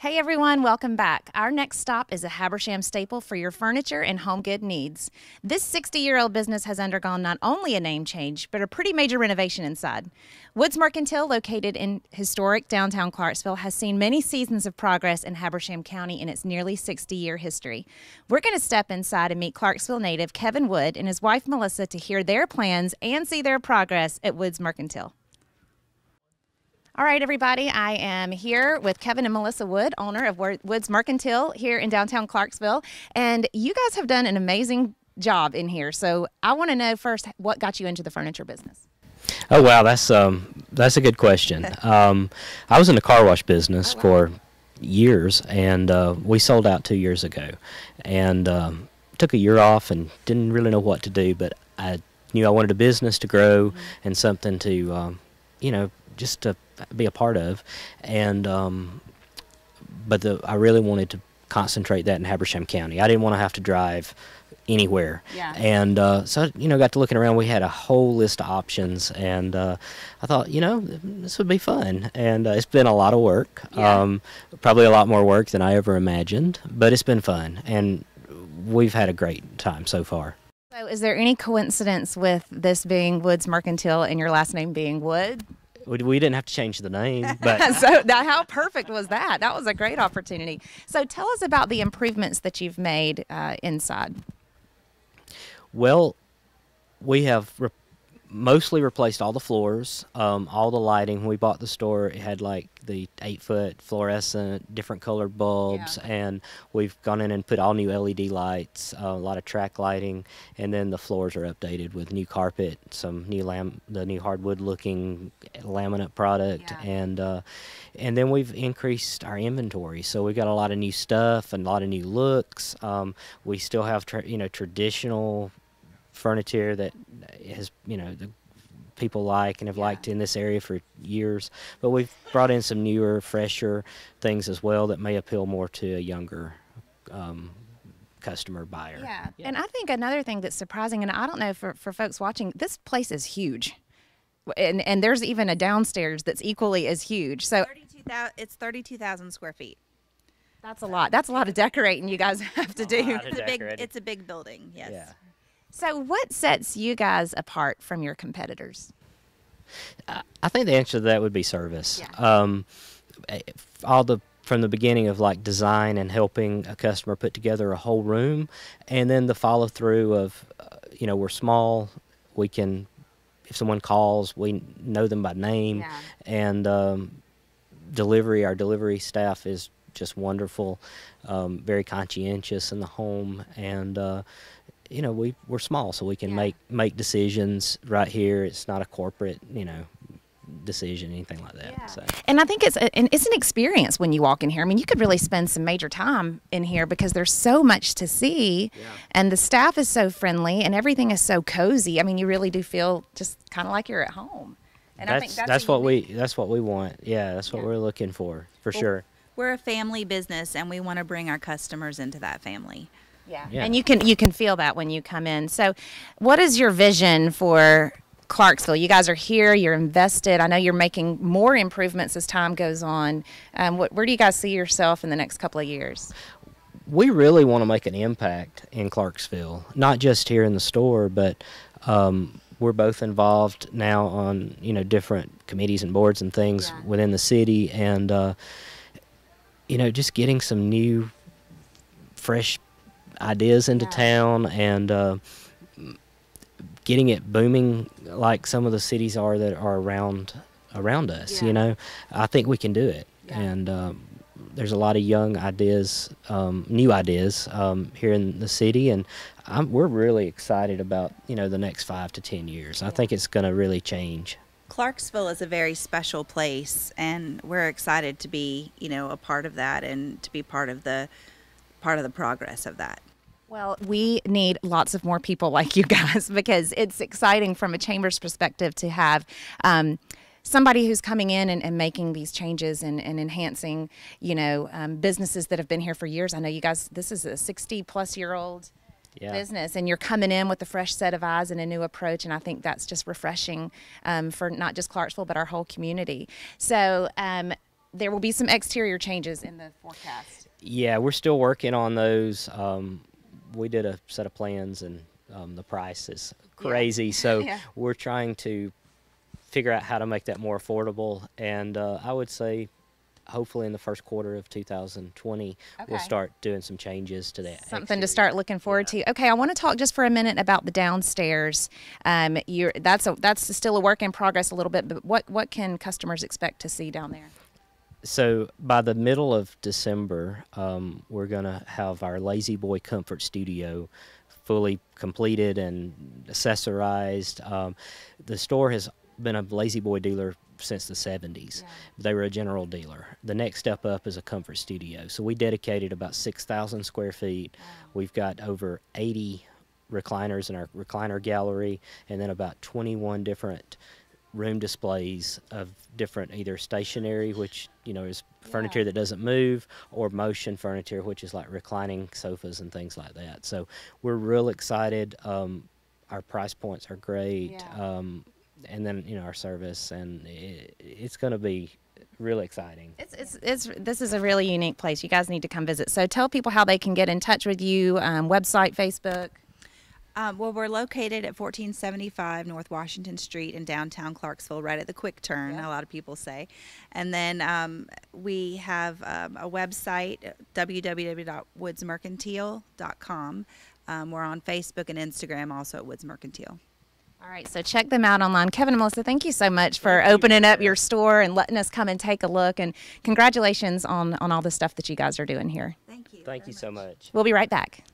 Hey everyone, welcome back. Our next stop is a Habersham staple for your furniture and home good needs. This 60 year old business has undergone not only a name change, but a pretty major renovation inside. Woods Mercantile, located in historic downtown Clarksville, has seen many seasons of progress in Habersham County in its nearly 60 year history. We're going to step inside and meet Clarksville native Kevin Wood and his wife Melissa to hear their plans and see their progress at Woods Mercantile. All right, everybody. I am here with Kevin and Melissa Wood, owner of Woods Mercantile here in downtown Clarksville. And you guys have done an amazing job in here. So I want to know first what got you into the furniture business? Oh wow, that's um that's a good question. um, I was in the car wash business oh, wow. for years, and uh, we sold out two years ago, and um, took a year off and didn't really know what to do, but I knew I wanted a business to grow mm-hmm. and something to um, you know just to be a part of, and um, but the I really wanted to concentrate that in Habersham County. I didn't want to have to drive anywhere. Yeah. And uh, so, you know, got to looking around. We had a whole list of options, and uh, I thought, you know, this would be fun. And uh, it's been a lot of work, yeah. um, probably a lot more work than I ever imagined, but it's been fun, and we've had a great time so far. So, is there any coincidence with this being Woods Mercantile and your last name being Wood? We, didn't have to change the name. But so now, how perfect was that? That was a great opportunity. So tell us about the improvements that you've made uh, inside. Well, we have re- mostly replaced all the floors, um, all the lighting. When we bought the store, it had like the eight foot fluorescent, different colored bulbs, yeah. and we've gone in and put all new LED lights, uh, a lot of track lighting, and then the floors are updated with new carpet, some new lam, the new hardwood looking laminate product, yeah. and uh, and then we've increased our inventory. So we've got a lot of new stuff and a lot of new looks. Um, we still have tra- you know traditional furniture that has you know the people like and have yeah. liked in this area for years. But we've brought in some newer, fresher things as well that may appeal more to a younger um, customer buyer. Yeah. yeah. And I think another thing that's surprising, and I don't know for, for folks watching, this place is huge. And, and there's even a downstairs that's equally as huge. So 32, it's 32,000 square feet. That's a lot. That's a lot of decorating you guys have to do. It's a big it's a big building. Yes. Yeah. So, what sets you guys apart from your competitors? I think the answer to that would be service. Yeah. Um, all the from the beginning of like design and helping a customer put together a whole room, and then the follow through of, uh, you know, we're small, we can, if someone calls, we know them by name, yeah. and um, delivery. Our delivery staff is just wonderful, um, very conscientious in the home, and uh, you know we we're small, so we can yeah. make make decisions right here. It's not a corporate, you know, decision, anything like that. Yeah. So. And I think it's a, and it's an experience when you walk in here. I mean, you could really spend some major time in here because there's so much to see, yeah. and the staff is so friendly, and everything is so cozy. I mean, you really do feel just kind of like you're at home. And that's, I think that's, that's what we that's what we want. Yeah, that's what yeah. we're looking for for well, sure. We're a family business, and we want to bring our customers into that family. Yeah. yeah. And you can you can feel that when you come in. So, what is your vision for Clarksville? You guys are here. You're invested. I know you're making more improvements as time goes on. Um, what, where do you guys see yourself in the next couple of years? We really want to make an impact in Clarksville, not just here in the store, but um, we're both involved now on you know different committees and boards and things yeah. within the city, and uh, you know just getting some new, fresh ideas into town and uh, getting it booming like some of the cities are that are around around us. You know, I think we can do it, and um, there's a lot of young ideas, um, new ideas um, here in the city, and I'm, we're really excited about you know the next five to ten years. I think it's going to really change. Clarksville is a very special place, and we're excited to be, you know, a part of that and to be part of the part of the progress of that. Well, we need lots of more people like you guys because it's exciting from a chamber's perspective to have. Um, somebody who's coming in and, and making these changes and, and enhancing, you know, um, businesses that have been here for years. I know you guys, this is a 60 plus year old yeah. business and you're coming in with a fresh set of eyes and a new approach. And I think that's just refreshing um, for not just Clarksville, but our whole community. So, um, there will be some exterior changes in the forecast. Yeah, we're still working on those. Um, we did a set of plans, and um, the price is crazy. So Yeah. we're trying to figure out how to make that more affordable. And uh, I would say, hopefully, in the first quarter of 2020, we'll start doing some changes to that. Something to start looking forward to. Okay, I want to talk just for a minute about the downstairs. Um, you're that's a that's still a work in progress a little bit, but what what can customers expect to see down there? So by the middle of December, um, we're gonna have our La-Z-Boy Comfort Studio fully completed and accessorized. Um, the store has been a La-Z-Boy dealer since the 70s. They were a general dealer. The next step up is a comfort studio. So we dedicated about 6,000 square feet. We've got over 80 recliners in our recliner gallery, and then about 21 different room displays of different either stationary, which you know is furniture that doesn't move, or motion furniture, which is like reclining sofas and things like that. So we're real excited. Um, our price points are great, Yeah. um, and then you know our service, and it, it's going to be really exciting. It's, it's it's this is a really unique place. You guys need to come visit. So tell people how they can get in touch with you. Um, website, Facebook. Um, well, we're located at 1475 North Washington Street in downtown Clarksville, right at the quick turn, a lot of people say. And then um, we have um, a website, www.woodsmercantile.com. Um, we're on Facebook and Instagram also at Woods Mercantile. All right, so check them out online. Kevin and Melissa, thank you so much for opening up your store and letting us come and take a look. And congratulations on on all the stuff that you guys are doing here. Thank you. Thank you so much. We'll be right back.